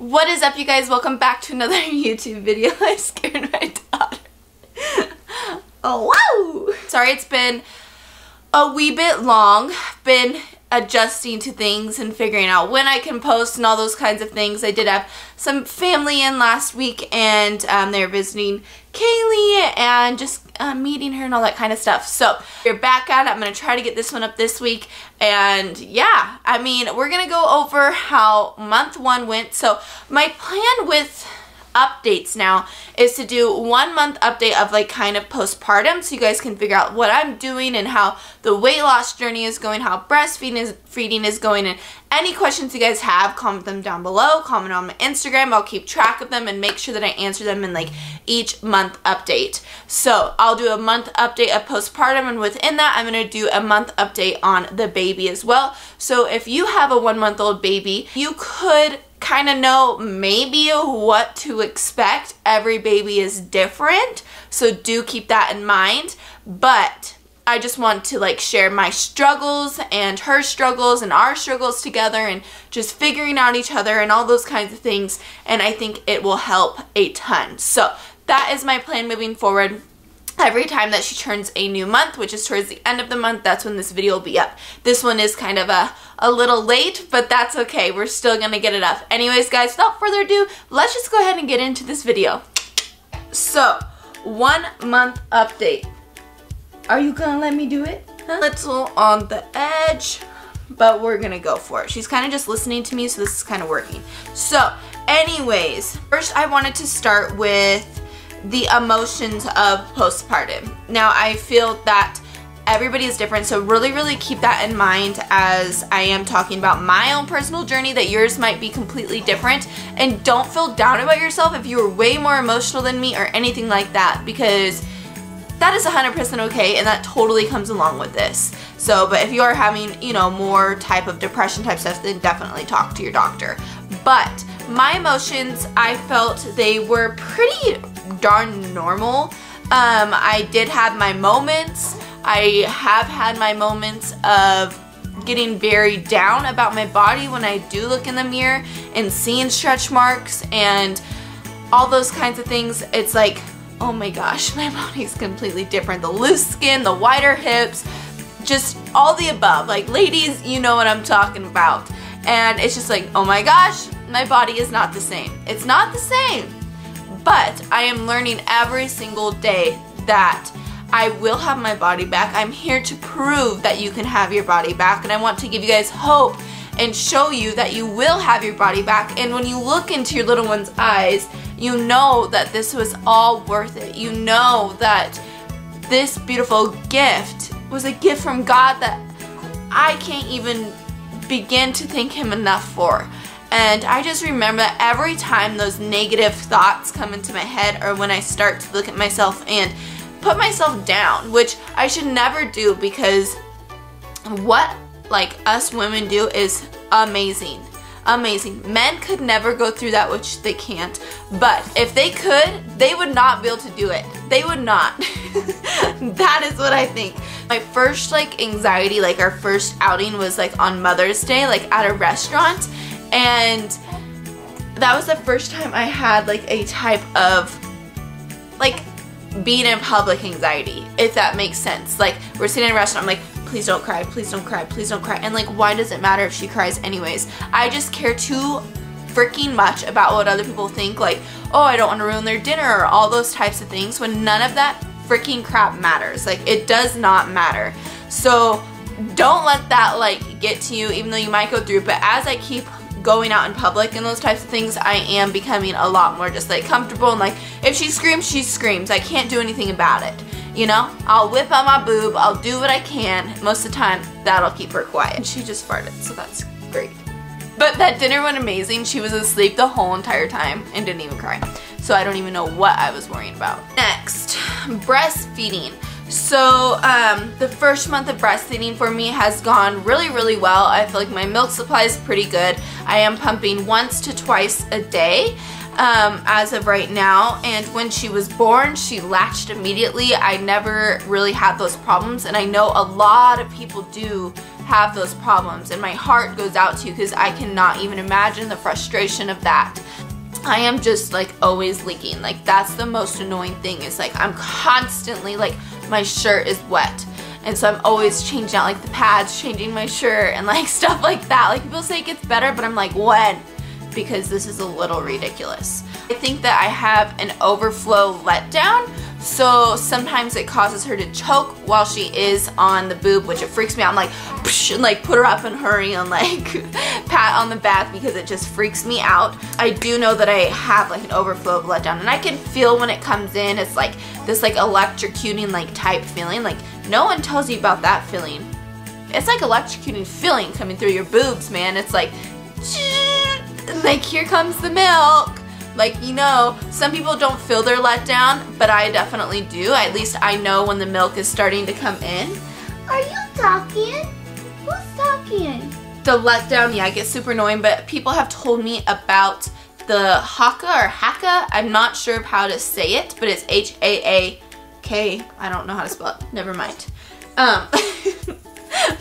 What is up you guys? Welcome back to another YouTube video. I scared my daughter. oh wow! Sorry it's been a wee bit long. Been adjusting to things and figuring out when I can post and all those kinds of things. I did have some family in last week and um, they were visiting Kayleigh and just uh, meeting her and all that kind of stuff. So we're back at it. I'm going to try to get this one up this week. And yeah, I mean, we're going to go over how month one went. So my plan with updates now is to do one month update of like kind of postpartum so you guys can figure out what I'm doing and how the weight loss journey is going, how breastfeeding is feeding is going and any questions you guys have comment them down below, comment on my Instagram, I'll keep track of them and make sure that I answer them in like each month update. So I'll do a month update of postpartum and within that I'm going to do a month update on the baby as well. So if you have a one month old baby, you could kind of know maybe what to expect. Every baby is different, so do keep that in mind. But I just want to like share my struggles and her struggles and our struggles together and just figuring out each other and all those kinds of things. And I think it will help a ton. So that is my plan moving forward every time that she turns a new month, which is towards the end of the month, that's when this video will be up. This one is kind of a, a little late, but that's okay. We're still going to get it up. Anyways, guys, without further ado, let's just go ahead and get into this video. So, one month update. Are you going to let me do it? Huh? Little on the edge, but we're going to go for it. She's kind of just listening to me, so this is kind of working. So, anyways, first I wanted to start with the emotions of postpartum. Now, I feel that everybody is different, so really, really keep that in mind as I am talking about my own personal journey that yours might be completely different. And don't feel down about yourself if you are way more emotional than me or anything like that because that is 100% okay and that totally comes along with this. So, but if you are having, you know, more type of depression type stuff, then definitely talk to your doctor. But my emotions, I felt they were pretty darn normal. Um, I did have my moments. I have had my moments of getting very down about my body when I do look in the mirror and seeing stretch marks and all those kinds of things. It's like, oh my gosh, my body's completely different. The loose skin, the wider hips, just all the above. Like ladies, you know what I'm talking about. And it's just like, oh my gosh, my body is not the same. It's not the same. But I am learning every single day that I will have my body back. I'm here to prove that you can have your body back and I want to give you guys hope and show you that you will have your body back and when you look into your little one's eyes you know that this was all worth it. You know that this beautiful gift was a gift from God that I can't even begin to thank him enough for. And I just remember every time those negative thoughts come into my head or when I start to look at myself and put myself down, which I should never do because what like us women do is amazing. Amazing. Men could never go through that, which they can't. But if they could, they would not be able to do it. They would not. that is what I think. My first like anxiety, like our first outing was like on Mother's Day, like at a restaurant and that was the first time I had like a type of like being in public anxiety, if that makes sense. Like we're sitting in a restaurant, I'm like, please don't cry, please don't cry, please don't cry. And like, why does it matter if she cries anyways? I just care too freaking much about what other people think. Like, oh, I don't want to ruin their dinner or all those types of things when none of that freaking crap matters. Like, it does not matter. So don't let that like get to you even though you might go through. But as I keep going out in public and those types of things, I am becoming a lot more just like comfortable and like if she screams, she screams. I can't do anything about it. You know, I'll whip out my boob, I'll do what I can. Most of the time, that'll keep her quiet. And she just farted, so that's great. But that dinner went amazing. She was asleep the whole entire time and didn't even cry. So I don't even know what I was worrying about. Next, breastfeeding. So um, the first month of breastfeeding for me has gone really, really well. I feel like my milk supply is pretty good. I am pumping once to twice a day um, as of right now. And when she was born, she latched immediately. I never really had those problems. And I know a lot of people do have those problems and my heart goes out to you because I cannot even imagine the frustration of that. I am just like always leaking. Like that's the most annoying thing is like I'm constantly like my shirt is wet. And so I'm always changing out like the pads, changing my shirt and like stuff like that. Like people say it gets better, but I'm like, when? Because this is a little ridiculous. I think that I have an overflow letdown so sometimes it causes her to choke while she is on the boob, which it freaks me out. I'm like, psh, and like put her up and hurry and like pat on the back because it just freaks me out. I do know that I have like an overflow of letdown and I can feel when it comes in. It's like this like electrocuting like type feeling. Like no one tells you about that feeling. It's like electrocuting feeling coming through your boobs, man. It's like, like here comes the milk like, you know, some people don't feel their letdown, but I definitely do. At least I know when the milk is starting to come in. Are you talking? Who's talking? The letdown, yeah, it gets super annoying, but people have told me about the Haakaa or Haakaa. I'm not sure of how to say it, but it's H-A-A-K. I don't know how to spell it. Never mind. Um,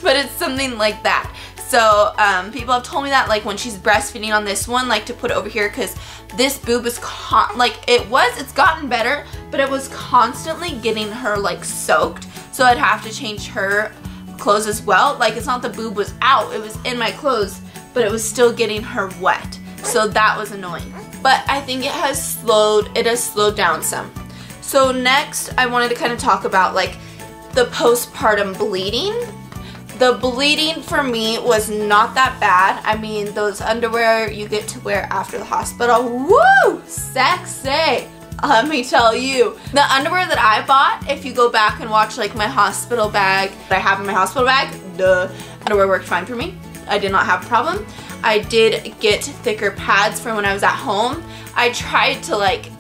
but it's something like that. So um, people have told me that like when she's breastfeeding on this one, like to put it over here because this boob is like it was, it's gotten better, but it was constantly getting her like soaked. So I'd have to change her clothes as well. Like it's not the boob was out, it was in my clothes, but it was still getting her wet. So that was annoying. But I think it has slowed, it has slowed down some. So next I wanted to kind of talk about like the postpartum bleeding the bleeding for me was not that bad. I mean, those underwear you get to wear after the hospital, woo, sexy. Let me tell you, the underwear that I bought, if you go back and watch like my hospital bag that I have in my hospital bag, the underwear worked fine for me. I did not have a problem. I did get thicker pads from when I was at home. I tried to like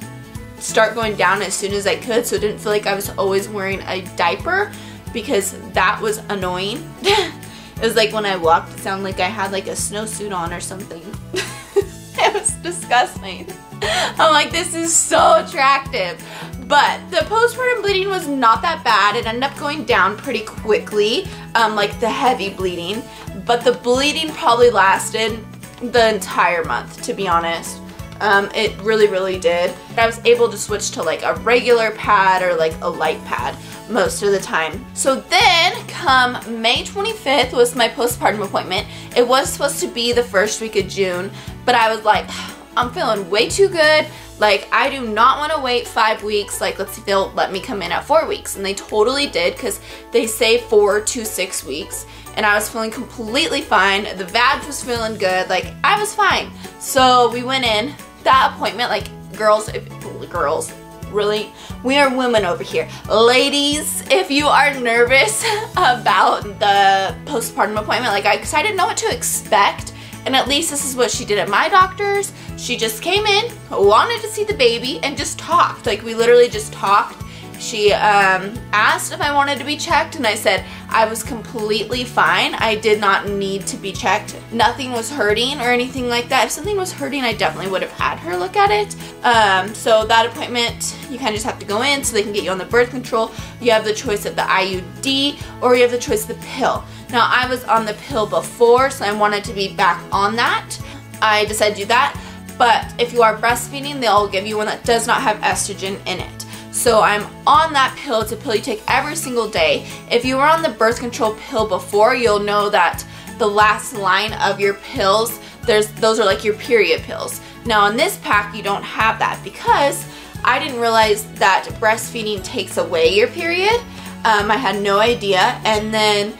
start going down as soon as I could so it didn't feel like I was always wearing a diaper because that was annoying. it was like when I walked, it sounded like I had like a snowsuit on or something. it was disgusting. I'm like, this is so attractive. But the postpartum bleeding was not that bad. It ended up going down pretty quickly, um, like the heavy bleeding. But the bleeding probably lasted the entire month, to be honest. Um, it really, really did. I was able to switch to like a regular pad or like a light pad most of the time. So then, come May 25th was my postpartum appointment. It was supposed to be the first week of June, but I was like, I'm feeling way too good. Like, I do not want to wait five weeks. Like, let's they'll let me come in at four weeks. And they totally did because they say four to six weeks. And I was feeling completely fine. The vag was feeling good. Like, I was fine. So we went in. That appointment, like, girls, if, girls, really, we are women over here. Ladies, if you are nervous about the postpartum appointment, like I, cause I didn't know what to expect, and at least this is what she did at my doctor's. She just came in, wanted to see the baby, and just talked. Like we literally just talked she um, asked if I wanted to be checked and I said I was completely fine. I did not need to be checked. Nothing was hurting or anything like that. If something was hurting, I definitely would have had her look at it. Um, so that appointment, you kind of just have to go in so they can get you on the birth control. You have the choice of the IUD or you have the choice of the pill. Now I was on the pill before, so I wanted to be back on that. I decided to do that. But if you are breastfeeding, they'll give you one that does not have estrogen in it. So I'm on that pill. It's a pill you take every single day. If you were on the birth control pill before, you'll know that the last line of your pills, there's those are like your period pills. Now on this pack, you don't have that because I didn't realize that breastfeeding takes away your period. Um, I had no idea. And then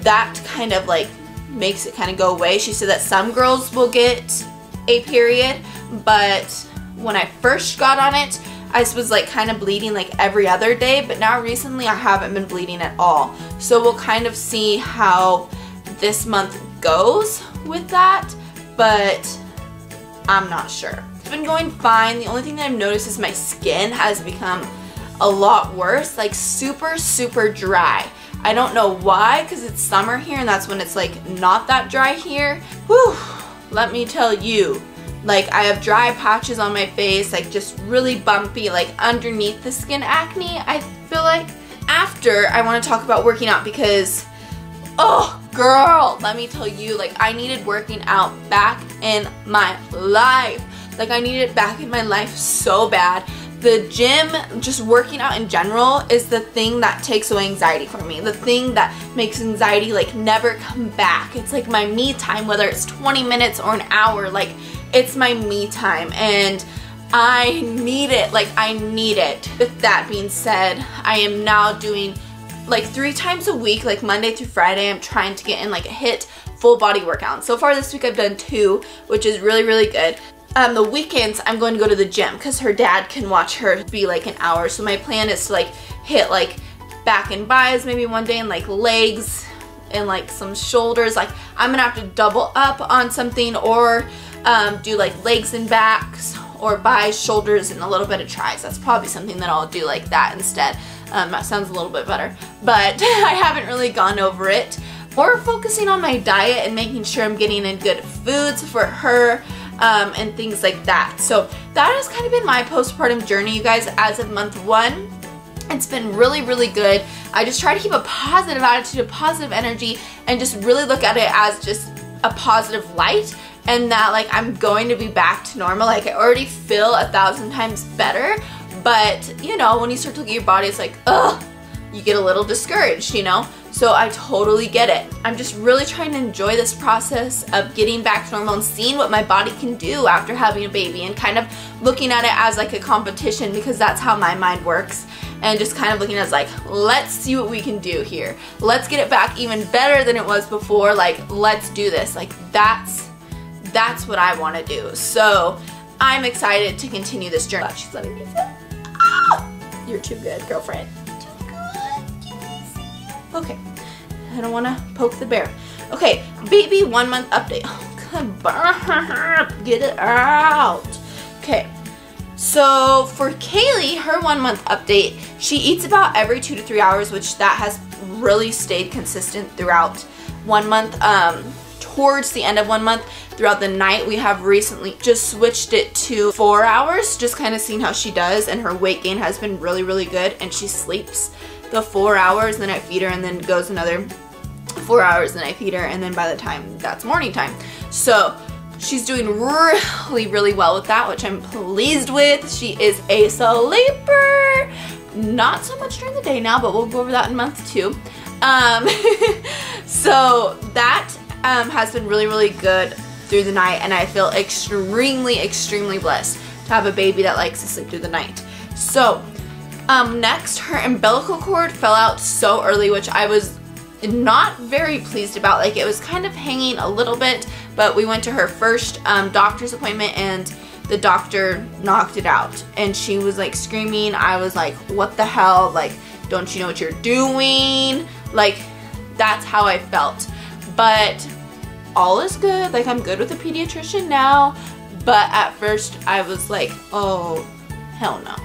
that kind of like makes it kind of go away. She said that some girls will get a period, but when I first got on it, I was like kind of bleeding like every other day, but now recently I haven't been bleeding at all. So we'll kind of see how this month goes with that, but I'm not sure. It's been going fine. The only thing that I've noticed is my skin has become a lot worse, like super, super dry. I don't know why, because it's summer here and that's when it's like not that dry here. Whew, let me tell you, like I have dry patches on my face, like just really bumpy, like underneath the skin acne, I feel like. After, I want to talk about working out because, oh, girl, let me tell you, like I needed working out back in my life. Like I needed it back in my life so bad. The gym, just working out in general, is the thing that takes away anxiety for me. The thing that makes anxiety like never come back. It's like my me time, whether it's 20 minutes or an hour, like it's my me time. And I need it, like I need it. With that being said, I am now doing like three times a week, like Monday through Friday, I'm trying to get in like a HIIT full body workout. So far this week I've done two, which is really, really good. Um, the weekends I'm going to go to the gym because her dad can watch her be like an hour. So my plan is to like hit like back and bis maybe one day and like legs and like some shoulders. Like I'm gonna have to double up on something or um, do like legs and backs or bis, shoulders, and a little bit of tris. That's probably something that I'll do like that instead. Um, that sounds a little bit better, but I haven't really gone over it. Or focusing on my diet and making sure I'm getting in good foods for her um, and things like that. So that has kind of been my postpartum journey, you guys, as of month one. It's been really, really good. I just try to keep a positive attitude, a positive energy, and just really look at it as just a positive light and that like I'm going to be back to normal. Like I already feel a thousand times better, but you know, when you start to look at your body, it's like, ugh, you get a little discouraged, you know? So I totally get it. I'm just really trying to enjoy this process of getting back to normal and seeing what my body can do after having a baby and kind of looking at it as like a competition because that's how my mind works and just kind of looking at it as like, let's see what we can do here. Let's get it back even better than it was before. Like, let's do this. Like, that's, that's what I want to do. So I'm excited to continue this journey. She's letting me sit. You're too good, girlfriend. Too good. Okay. I don't want to poke the bear. Okay, baby one month update. Oh. Get it out. Okay. So for Kayleigh, her one month update, she eats about every two to three hours, which that has really stayed consistent throughout one month. Um, towards the end of one month, throughout the night. We have recently just switched it to four hours, just kind of seeing how she does and her weight gain has been really, really good and she sleeps the four hours, then I feed her and then goes another four hours, then I feed her and then by the time that's morning time. So she's doing really, really well with that, which I'm pleased with. She is a sleeper. Not so much during the day now, but we'll go over that in month two. Um, so that um, has been really, really good through the night and I feel extremely, extremely blessed to have a baby that likes to sleep through the night. So, um, next, her umbilical cord fell out so early, which I was not very pleased about. Like, it was kind of hanging a little bit, but we went to her first um, doctor's appointment and the doctor knocked it out. And she was like screaming. I was like, what the hell? Like, don't you know what you're doing? Like, that's how I felt. But all is good. Like I'm good with a pediatrician now. But at first I was like, oh, hell no.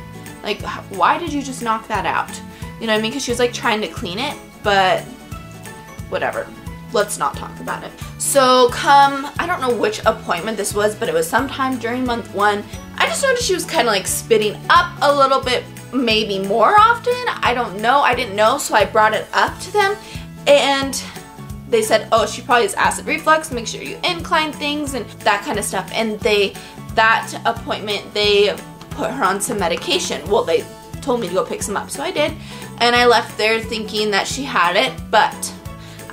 Like, why did you just knock that out? You know what I mean? Because she was like trying to clean it, but whatever. Let's not talk about it. So come, I don't know which appointment this was, but it was sometime during month one. I just noticed she was kind of like spitting up a little bit, maybe more often. I don't know. I didn't know, so I brought it up to them. And they said, oh, she probably has acid reflux, make sure you incline things and that kind of stuff. And they, that appointment, they put her on some medication. Well, they told me to go pick some up, so I did. And I left there thinking that she had it, but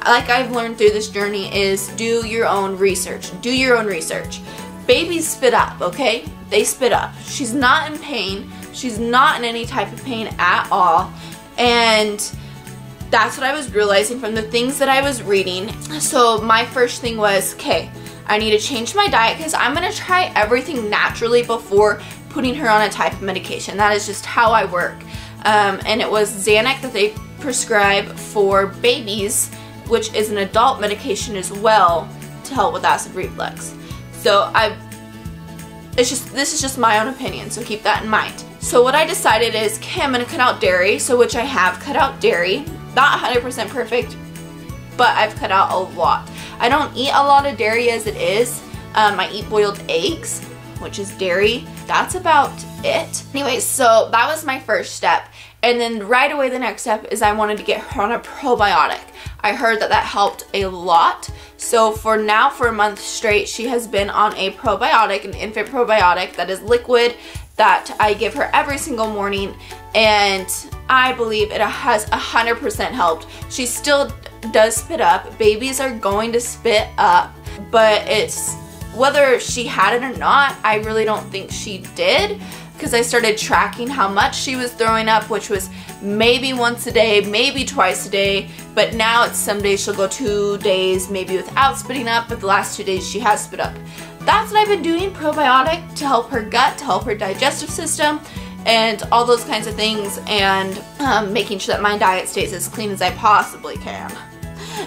like I've learned through this journey is do your own research. Do your own research. Babies spit up, okay? They spit up. She's not in pain. She's not in any type of pain at all. And that's what I was realizing from the things that I was reading. So my first thing was, okay, I need to change my diet because I'm going to try everything naturally before putting her on a type of medication. That is just how I work. Um, and it was Zantac that they prescribe for babies, which is an adult medication as well to help with acid reflux. So I, it's just, this is just my own opinion, so keep that in mind. So what I decided is, okay, I'm going to cut out dairy, so which I have cut out dairy. Not 100% perfect, but I've cut out a lot. I don't eat a lot of dairy as it is. Um, I eat boiled eggs, which is dairy. That's about it. Anyways, so that was my first step. And then right away the next step is I wanted to get her on a probiotic. I heard that that helped a lot. So for now, for a month straight, she has been on a probiotic, an infant probiotic that is liquid that I give her every single morning. And I believe it has 100% helped. She still does spit up. Babies are going to spit up, but it's whether she had it or not, I really don't think she did because I started tracking how much she was throwing up, which was maybe once a day, maybe twice a day, but now it's some days she'll go two days maybe without spitting up, but the last two days she has spit up. That's what I've been doing, probiotic, to help her gut, to help her digestive system, and all those kinds of things, and um, making sure that my diet stays as clean as I possibly can.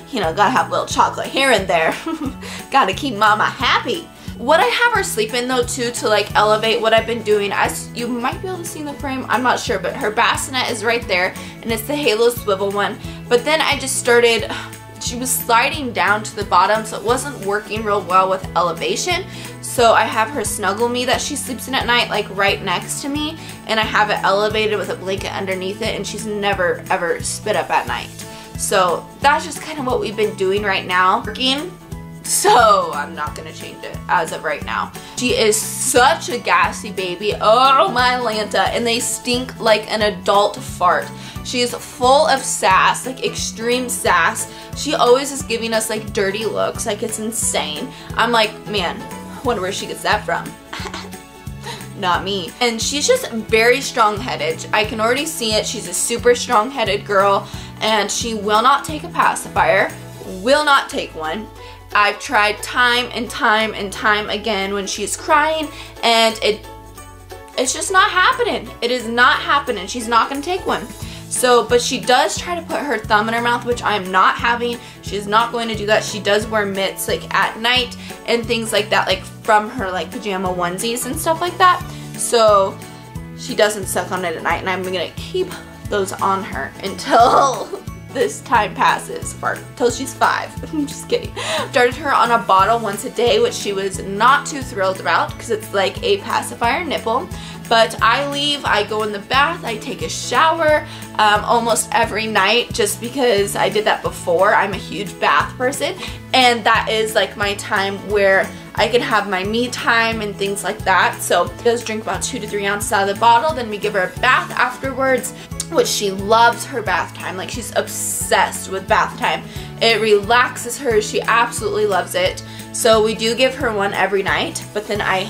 You know, gotta have a little chocolate here and there. gotta keep mama happy. What I have her sleep in though too to like elevate what I've been doing, as you might be able to see in the frame, I'm not sure, but her bassinet is right there and it's the Halo swivel one. But then I just started, she was sliding down to the bottom so it wasn't working real well with elevation. So I have her snuggle me that she sleeps in at night like right next to me and I have it elevated with a blanket underneath it and she's never ever spit up at night. So that's just kind of what we've been doing right now. Working so I'm not gonna change it as of right now. She is such a gassy baby. Oh my Lanta. And they stink like an adult fart. She is full of sass, like extreme sass. She always is giving us like dirty looks, like it's insane. I'm like, man, wonder where she gets that from. Not me. And she's just very strong-headed. I can already see it. She's a super strong-headed girl and she will not take a pacifier, will not take one. I've tried time and time and time again when she's crying and it it's just not happening. It is not happening. She's not going to take one. So, but she does try to put her thumb in her mouth, which I'm not having. She's not going to do that. She does wear mitts like at night and things like that, like from her like pajama onesies and stuff like that. So she doesn't suck on it at night and I'm to keep those on her until this time passes for until she's five. I'm just kidding. Started her on a bottle once a day, which she was not too thrilled about because it's like a pacifier nipple. But I leave, I go in the bath, I take a shower um, almost every night just because I did that before. I'm a huge bath person and that is like my time where I can have my me time and things like that. So does drink about two to three ounces out of the bottle. Then we give her a bath afterwards which she loves her bath time. Like she's obsessed with bath time. It relaxes her. She absolutely loves it. So we do give her one every night, but then I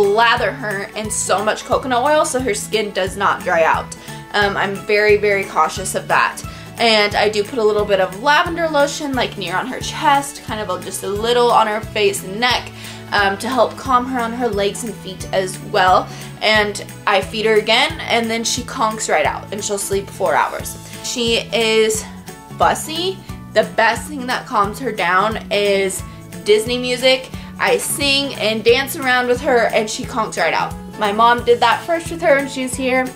lather her in so much coconut oil so her skin does not dry out. Um, I'm very, very cautious of that. And I do put a little bit of lavender lotion like near on her chest, kind of just a little on her face and neck um, to help calm her on her legs and feet as well. And I feed her again and then she conks right out and she'll sleep four hours. She is fussy. The best thing that calms her down is Disney music. I sing and dance around with her and she conks right out. My mom did that first with her when she was here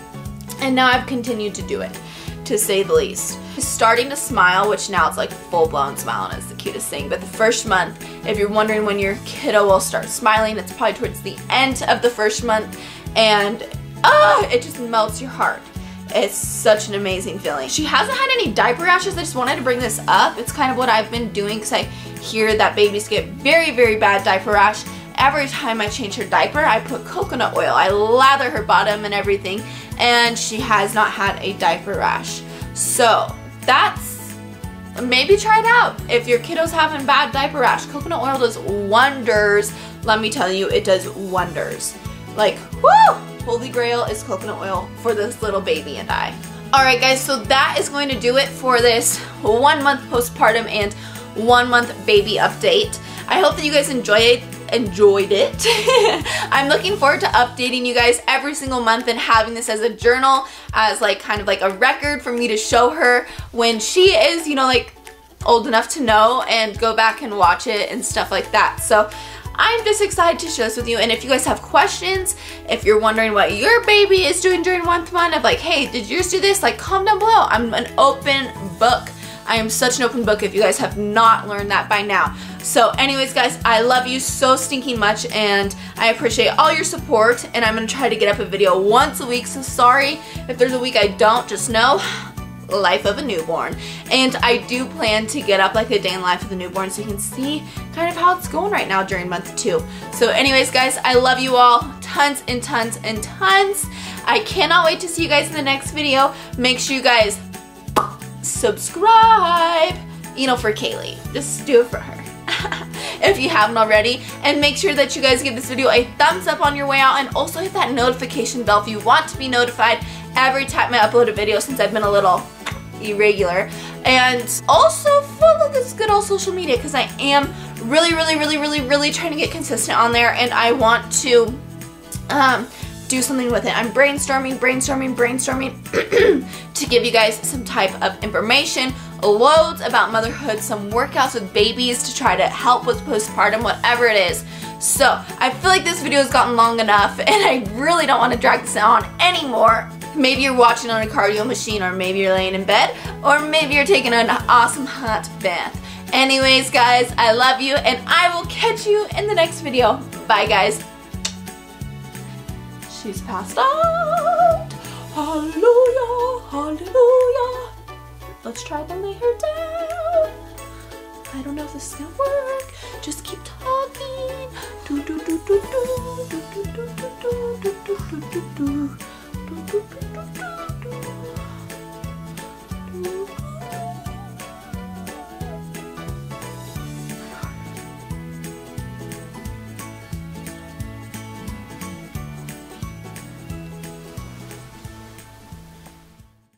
and now I've continued to do it to say the least. Starting to smile, which now it's like full-blown smiling it's the cutest thing, but the first month, if you're wondering when your kiddo will start smiling, it's probably towards the end of the first month, and ah, it just melts your heart. It's such an amazing feeling. She hasn't had any diaper rashes. I just wanted to bring this up. It's kind of what I've been doing because I hear that babies get very, very bad diaper rash. Every time I change her diaper, I put coconut oil. I lather her bottom and everything, and she has not had a diaper rash. So that's, maybe try it out. If your kiddo's having bad diaper rash, coconut oil does wonders. Let me tell you, it does wonders. Like, whoo! Holy grail is coconut oil for this little baby and I. Alright guys, so that is going to do it for this one month postpartum and one month baby update. I hope that you guys enjoy it enjoyed it. I'm looking forward to updating you guys every single month and having this as a journal as like kind of like a record for me to show her when she is, you know, like old enough to know and go back and watch it and stuff like that. So I'm just excited to share this with you. And if you guys have questions, if you're wondering what your baby is doing during month one, of like, hey, did yours do this? Like, comment down below. I'm an open book. I am such an open book if you guys have not learned that by now. So anyways guys, I love you so stinking much and I appreciate all your support and I'm going to try to get up a video once a week. So sorry if there's a week I don't, just know life of a newborn. And I do plan to get up like a day in life of the newborn so you can see kind of how it's going right now during month two. So anyways guys, I love you all tons and tons and tons. I cannot wait to see you guys in the next video. Make sure you guys subscribe, you know, for Kayleigh. Just do it for her. if you haven't already. And make sure that you guys give this video a thumbs up on your way out and also hit that notification bell if you want to be notified every time I upload a video since I've been a little irregular. And also follow this good old social media because I am really, really, really, really, really trying to get consistent on there and I want to um, do something with it. I'm brainstorming, brainstorming, brainstorming to give you guys some type of information, loads about motherhood, some workouts with babies to try to help with postpartum, whatever it is. So, I feel like this video has gotten long enough and I really don't want to drag this on anymore. Maybe you're watching on a cardio machine or maybe you're laying in bed or maybe you're taking an awesome hot bath. Anyways, guys, I love you and I will catch you in the next video. Bye, guys. She's passed out. Hallelujah, hallelujah. Let's try to lay her down. I don't know if this is gonna work. Just keep talking. Do do do do do do do do do do do do do do do do do do